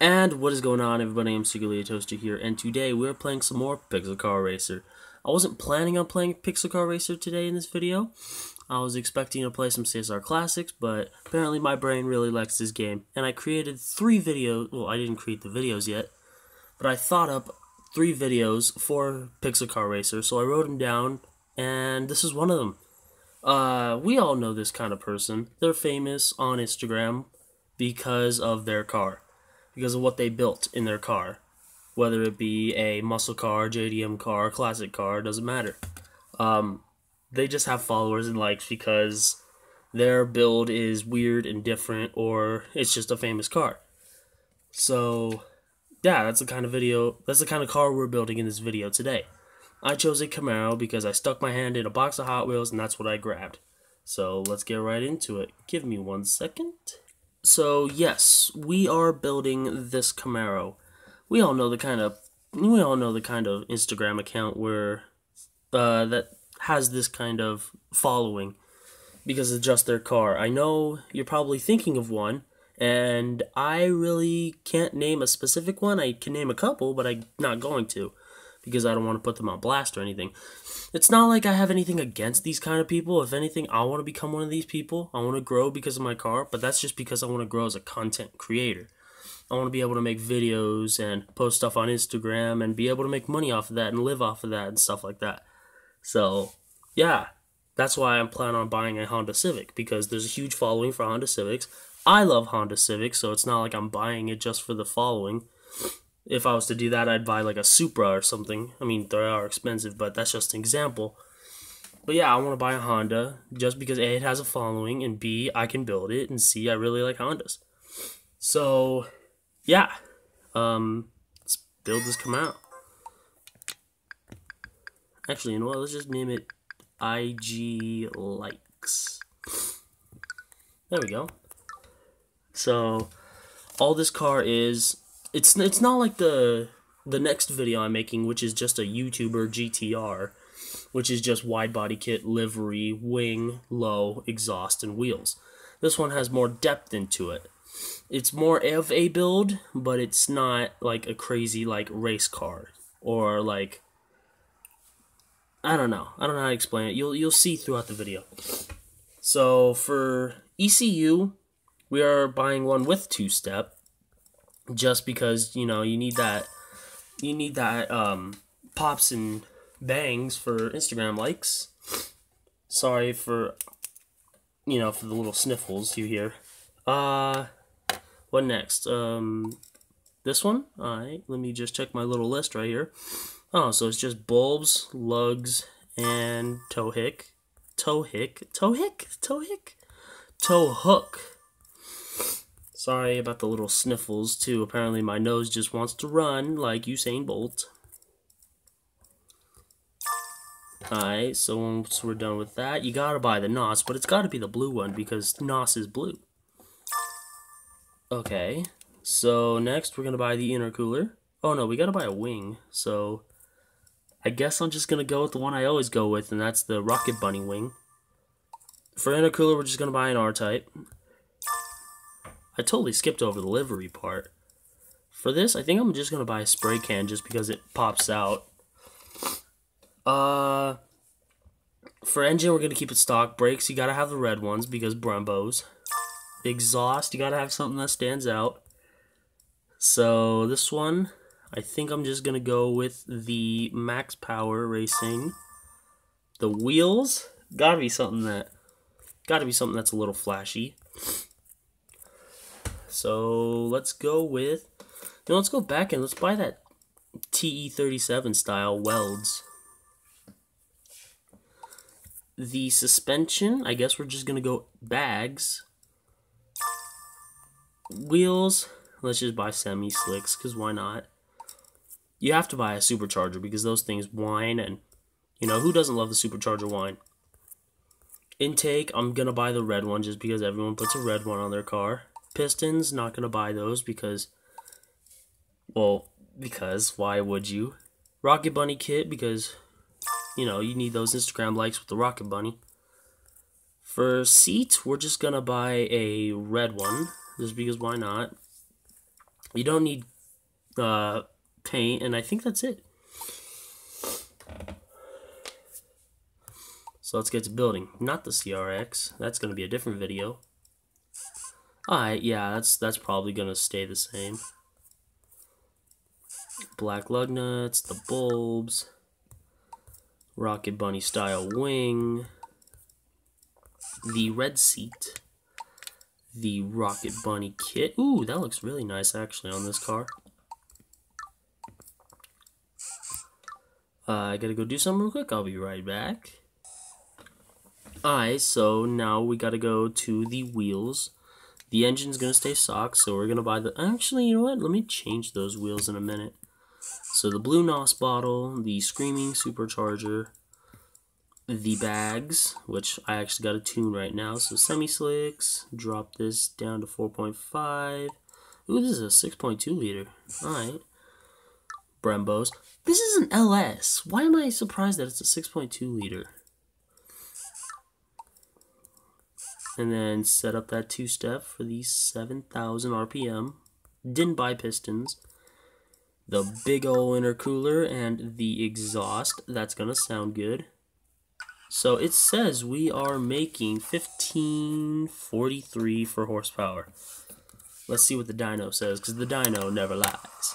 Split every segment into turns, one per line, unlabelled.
And what is going on, everybody? I'm Secretly Toaster here, and today we're playing some more Pixel Car Racer. I wasn't planning on playing Pixel Car Racer today in this video. I was expecting to play some CSR Classics, but apparently my brain really likes this game, and I created three videos. Well, I didn't create the videos yet, but I thought up three videos for Pixel Car Racer, so I wrote them down, and this is one of them. Uh, we all know this kind of person. They're famous on Instagram because of their car because of what they built in their car. Whether it be a muscle car, JDM car, classic car, doesn't matter. Um, they just have followers and likes because their build is weird and different, or it's just a famous car. So, yeah, that's the kind of video, that's the kind of car we're building in this video today. I chose a Camaro because I stuck my hand in a box of Hot Wheels and that's what I grabbed. So let's get right into it. Give me one second. So yes, we are building this Camaro. We all know the kind of we all know the kind of Instagram account where uh, that has this kind of following because it's just their car. I know you're probably thinking of one, and I really can't name a specific one. I can name a couple, but I'm not going to because I don't want to put them on blast or anything. It's not like I have anything against these kind of people. If anything, I want to become one of these people. I want to grow because of my car, but that's just because I want to grow as a content creator. I want to be able to make videos and post stuff on Instagram and be able to make money off of that and live off of that and stuff like that. So, yeah, that's why I'm planning on buying a Honda Civic because there's a huge following for Honda Civics. I love Honda Civics, so it's not like I'm buying it just for the following if I was to do that, I'd buy like a Supra or something. I mean, they are expensive, but that's just an example. But yeah, I want to buy a Honda just because A, it has a following, and B, I can build it, and C, I really like Hondas. So, yeah, um, let's build this Camaro. Actually, you know what? Let's just name it IG Likes. There we go. So, all this car is it's it's not like the the next video I'm making, which is just a YouTuber GTR, which is just wide body kit, livery, wing, low, exhaust, and wheels. This one has more depth into it. It's more of a build, but it's not like a crazy like race car or like I don't know. I don't know how to explain it. You'll you'll see throughout the video. So for ECU, we are buying one with two step just because you know you need that you need that um, pops and bangs for Instagram likes. Sorry for you know for the little sniffles you hear. Uh, what next? Um, this one. All right, let me just check my little list right here. Oh, so it's just bulbs, lugs, and toe hick, toe hick, toe hick, toe hick, toe hook. Sorry about the little sniffles, too. Apparently my nose just wants to run like Usain Bolt. Alright, so once we're done with that, you gotta buy the NOS, but it's gotta be the blue one because NOS is blue. Okay, so next we're gonna buy the intercooler. Oh no, we gotta buy a wing, so I guess I'm just gonna go with the one I always go with, and that's the Rocket Bunny wing. For intercooler, we're just gonna buy an R-Type. I totally skipped over the livery part. For this, I think I'm just going to buy a spray can just because it pops out. Uh, for engine, we're going to keep it stock. Brakes, you got to have the red ones because Brembos. Exhaust, you got to have something that stands out. So this one, I think I'm just going to go with the Max Power Racing. The wheels, got to be something that, got to be something that's a little flashy. So let's go with, you know, let's go back and let's buy that TE37 style welds. The suspension, I guess we're just going to go bags. Wheels, let's just buy semi-slicks, because why not? You have to buy a supercharger because those things whine, and, you know, who doesn't love the supercharger whine? Intake, I'm going to buy the red one just because everyone puts a red one on their car. Pistons, not going to buy those because, well, because why would you? Rocket Bunny kit because, you know, you need those Instagram likes with the Rocket Bunny. For seats, we're just going to buy a red one just because why not? You don't need uh, paint, and I think that's it. So let's get to building. Not the CRX. That's going to be a different video. Alright, yeah, that's that's probably to stay the same. Black lug nuts, the bulbs, Rocket Bunny style wing, the red seat, the Rocket Bunny kit. Ooh, that looks really nice actually on this car. Uh, I gotta go do something real quick. I'll be right back. Alright, so now we gotta go to the wheels. The engine's gonna stay stock, so we're gonna buy the... Actually, you know what? Let me change those wheels in a minute. So the blue NOS bottle, the Screaming Supercharger, the bags, which I actually got a tune right now. So semi-slicks, drop this down to 4.5. Ooh, this is a 6.2 liter. Alright. Brembos. This is an LS. Why am I surprised that it's a 6.2 liter? And then set up that two-step for the 7,000 RPM. Didn't buy pistons. The big ol' intercooler and the exhaust. That's to sound good. So it says we are making 1543 for horsepower. Let's see what the dyno says, because the dyno never lies.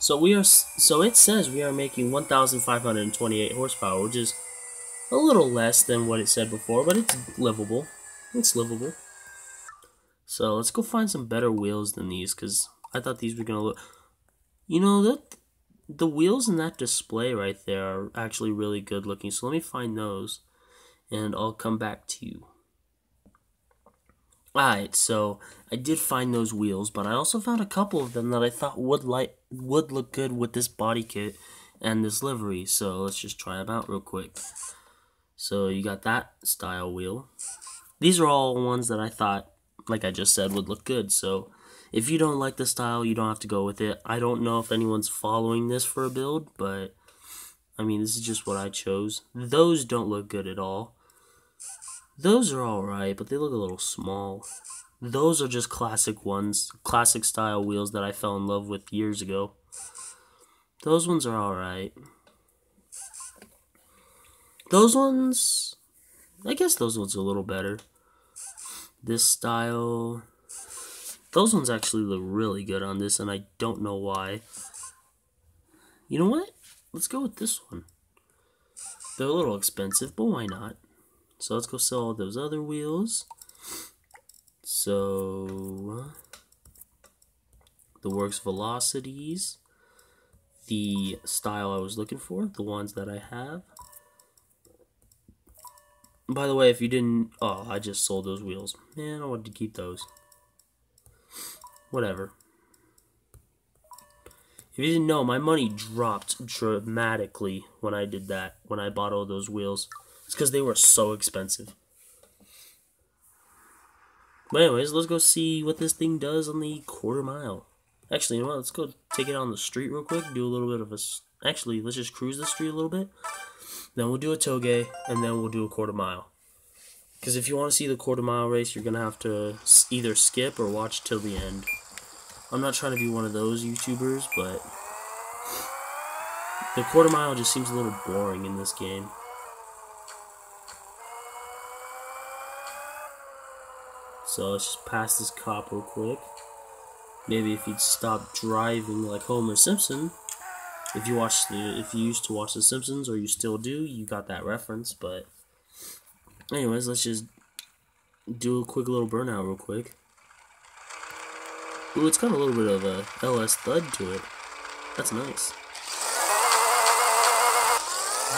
So we are so it says we are making 1528 horsepower, which is a little less than what it said before, but it's livable. It's livable. So let's go find some better wheels than these cuz I thought these were to look You know that the wheels in that display right there are actually really good looking. So let me find those and I'll come back to you. Alright, so I did find those wheels, but I also found a couple of them that I thought would like would look good with this body kit and this livery. So let's just try them out real quick. So you got that style wheel. These are all ones that I thought, like I just said, would look good. So if you don't like the style, you don't have to go with it. I don't know if anyone's following this for a build, but I mean, this is just what I chose. Those don't look good at all. Those are alright, but they look a little small. Those are just classic ones, classic style wheels that I fell in love with years ago. Those ones are alright. Those ones, I guess those ones are a little better. This style, those ones actually look really good on this, and I don't know why. You know what? Let's go with this one. They're a little expensive, but why not? So let's go sell all those other wheels. So the works velocities, the style I was looking for, the ones that I have. By the way, if you didn't, oh, I just sold those wheels. Man, I wanted to keep those. Whatever. If you didn't know, my money dropped dramatically when I did that, when I bought all those wheels. It's because they were so expensive. But anyways, let's go see what this thing does on the quarter mile. Actually, you know what? Let's go take it on the street real quick. Do a little bit of a... Actually, let's just cruise the street a little bit. Then we'll do a touge, and then we'll do a quarter mile. Because if you want to see the quarter mile race, you're going to have to either skip or watch till the end. I'm not trying to be one of those YouTubers, but... The quarter mile just seems a little boring in this game. So let's just pass this cop real quick. Maybe if you'd stop driving like Homer Simpson. If you watch the, if you used to watch The Simpsons or you still do, you got that reference. But, anyways, let's just do a quick little burnout real quick. Ooh, it's got a little bit of a LS thud to it. That's nice.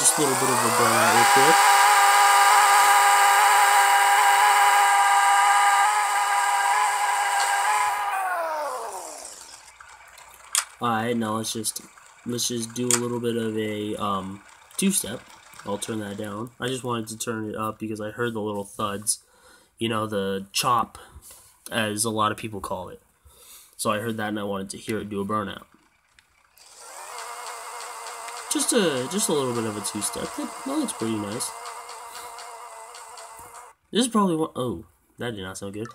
Just a little bit of a burnout real quick. Alright, now let's just let's just do a little bit of a um, two-step. I'll turn that down. I just wanted to turn it up because I heard the little thuds. You know, the chop, as a lot of people call it. So I heard that and I wanted to hear it do a burnout. Just a just a little bit of a two step. That, that looks pretty nice. This is probably one oh, that did not sound good.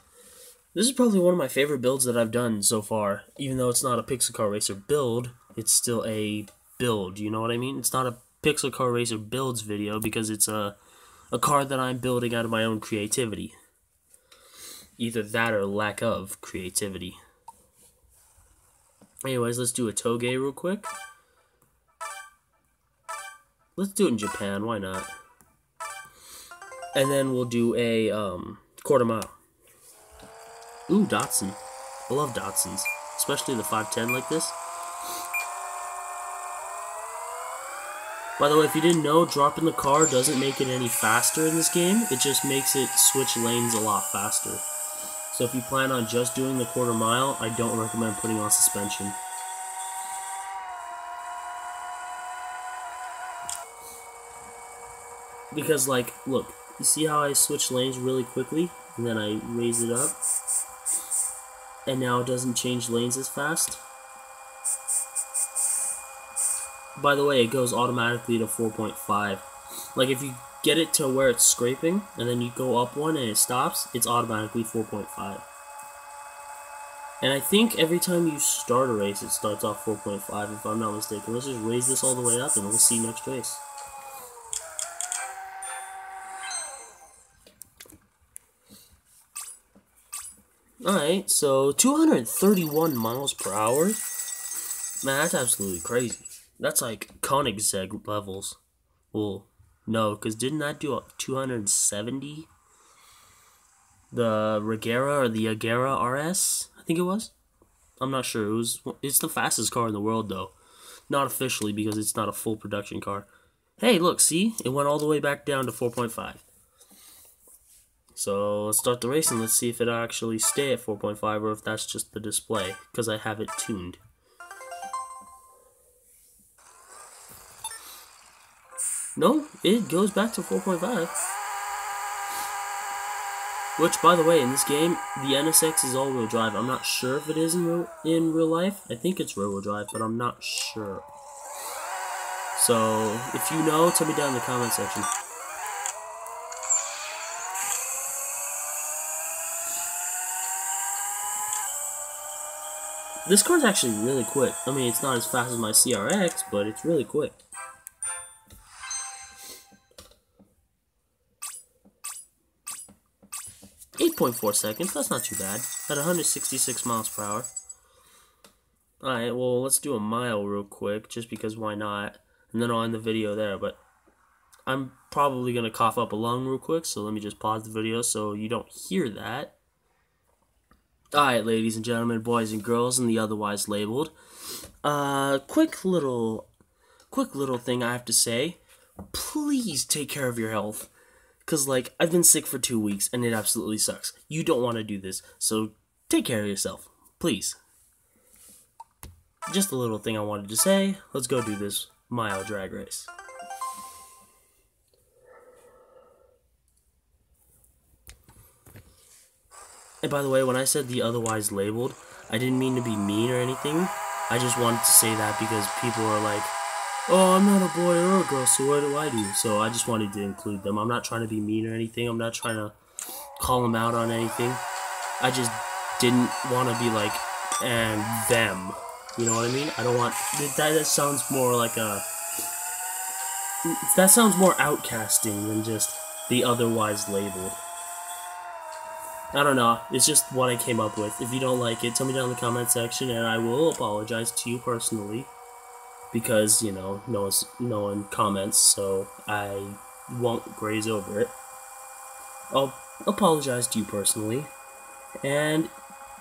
This is probably one of my favorite builds that I've done so far. Even though it's not a Pixel Car Racer build, it's still a build, you know what I mean? It's not a Pixel Car Racer builds video because it's a a car that I'm building out of my own creativity. Either that or lack of creativity. Anyways, let's do a touge real quick. Let's do it in Japan, why not? And then we'll do a um, quarter mile. Ooh, Datsun. I love Datsuns, especially the 510 like this. By the way, if you didn't know, dropping the car doesn't make it any faster in this game. It just makes it switch lanes a lot faster. So if you plan on just doing the quarter mile, I don't recommend putting on suspension. Because, like, look, you see how I switch lanes really quickly? And then I raise it up? And now it doesn't change lanes as fast? by the way, it goes automatically to 4.5. Like if you get it to where it's scraping, and then you go up one and it stops, it's automatically 4.5. And I think every time you start a race, it starts off 4.5, if I'm not mistaken. Let's just raise this all the way up, and we'll see next race. Alright, so 231 miles per hour? Man, that's absolutely crazy. That's like Koenigsegg levels. Well, no, because didn't that do 270? The Regera or the Agera RS, I think it was. I'm not sure. It was. It's the fastest car in the world, though. Not officially because it's not a full production car. Hey, look, see? It went all the way back down to 4.5. So let's start the race and let's see if it actually stay at 4.5 or if that's just the display because I have it tuned. No, it goes back to 4.5. Which, by the way, in this game, the NSX is all-wheel drive. I'm not sure if it is in real, in real life. I think it's rear-wheel drive, but I'm not sure. So, if you know, tell me down in the comment section. This car's actually really quick. I mean, it's not as fast as my CRX, but it's really quick. 8.4 seconds, that's not too bad. At 166 miles per hour. Alright, well, let's do a mile real quick, just because why not? And then I'll end the video there, but I'm probably going to cough up a lung real quick, so let me just pause the video so you don't hear that. Alright, ladies and gentlemen, boys and girls, and the otherwise labeled. Uh, quick little, quick little thing I have to say. Please take care of your health. Because, like, I've been sick for two weeks and it absolutely sucks. You don't want to do this, so take care of yourself. Please. Just a little thing I wanted to say. Let's go do this mile drag race. And by the way, when I said the otherwise labeled, I didn't mean to be mean or anything. I just wanted to say that because people are like, oh, I'm not a boy or a girl, so what do I do? So I just wanted to include them. I'm not trying to be mean or anything. I'm not trying to call them out on anything. I just didn't want to be like, and them. You know what I mean? I don't want, that, that sounds more like a, that sounds more outcasting than just the otherwise labeled. I don't know. It's just what I came up with. If you don't like it, tell me down in the comment section and I will apologize to you personally because you know no one's no one comments, so I won't graze over it. I'll apologize to you personally, and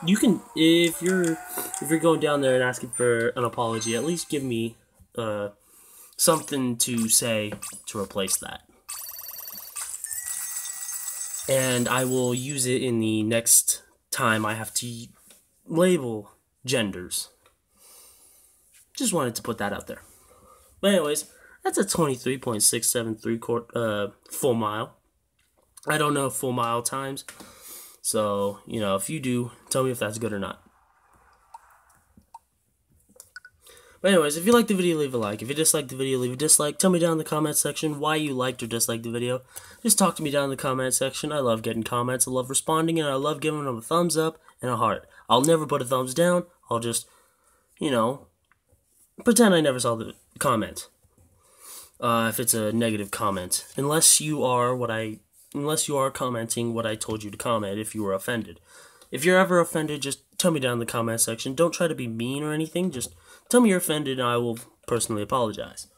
you can if you're if you're going down there and asking for an apology, at least give me uh, something to say to replace that. And I will use it in the next time I have to label genders. Just wanted to put that out there. But anyways, that's a 23.673 court, uh, full mile. I don't know full mile times. So, you know, if you do, tell me if that's good or not. But anyways, if you like the video, leave a like. If you dislike the video, leave a dislike. Tell me down in the comment section why you liked or disliked the video. Just talk to me down in the comment section. I love getting comments. I love responding, and I love giving them a thumbs up and a heart. I'll never put a thumbs down. I'll just, you know, pretend I never saw the comment. Uh, if it's a negative comment, unless you are what I, unless you are commenting what I told you to comment. If you were offended, if you're ever offended, just tell me down in the comment section. Don't try to be mean or anything. Just tell me you're offended, and I will personally apologize.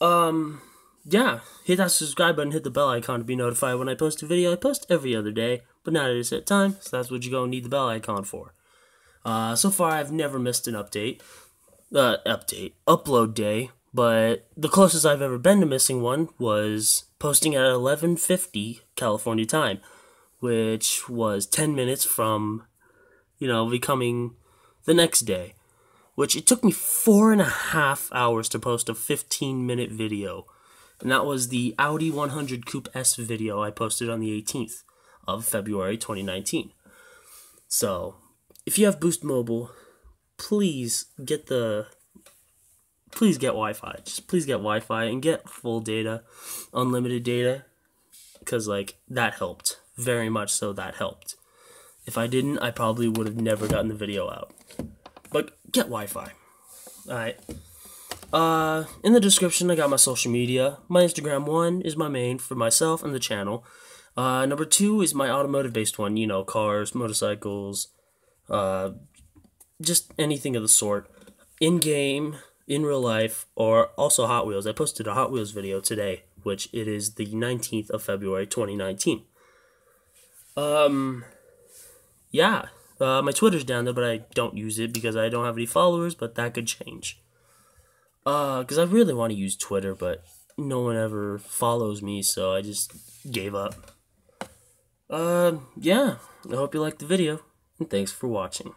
Um, yeah, hit that subscribe button, hit the bell icon to be notified when I post a video. I post every other day, but now it is set time, so that's what you're going to need the bell icon for. Uh, so far, I've never missed an update. Uh, update. Upload day. But the closest I've ever been to missing one was posting at 11:50 California time, which was 10 minutes from, you know, becoming the next day. Which it took me four and a half hours to post a 15 minute video. And that was the Audi 100 Coupe S video I posted on the 18th of February 2019. So, if you have Boost Mobile, please get the please get Wi-Fi. Just please get Wi-Fi and get full data, unlimited data, because like that helped very much. So that helped. If I didn't, I probably would have never gotten the video out. Get Wi-Fi. All right. Uh, in the description, I got my social media. My Instagram one is my main for myself and the channel. Uh, number two is my automotive based one. You know, cars, motorcycles, uh, just anything of the sort. In game, in real life, or also Hot Wheels. I posted a Hot Wheels video today, which it is the 19th of February 2019. Um, yeah. Uh, my Twitter's down there, but I don't use it because I don't have any followers, but that could change. Uh, because I really want to use Twitter, but no one ever follows me, so I just gave up. Uh, yeah. I hope you liked the video, and thanks for watching.